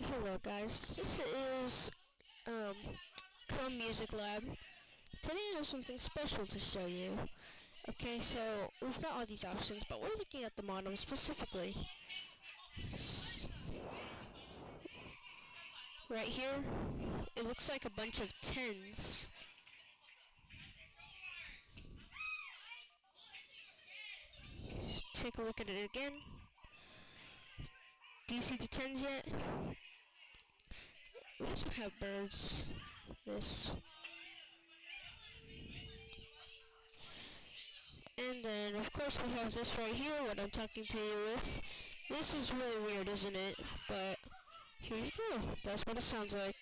Hello guys, this is um, Chrome Music Lab. Today I have something special to show you. Okay, so we've got all these options, but we're looking at the bottom specifically. Right here, it looks like a bunch of tens. Take a look at it again. Do you see the tens yet? We also have birds. This. And then, of course, we have this right here, what I'm talking to you with. This is really weird, isn't it? But, here you go. That's what it sounds like.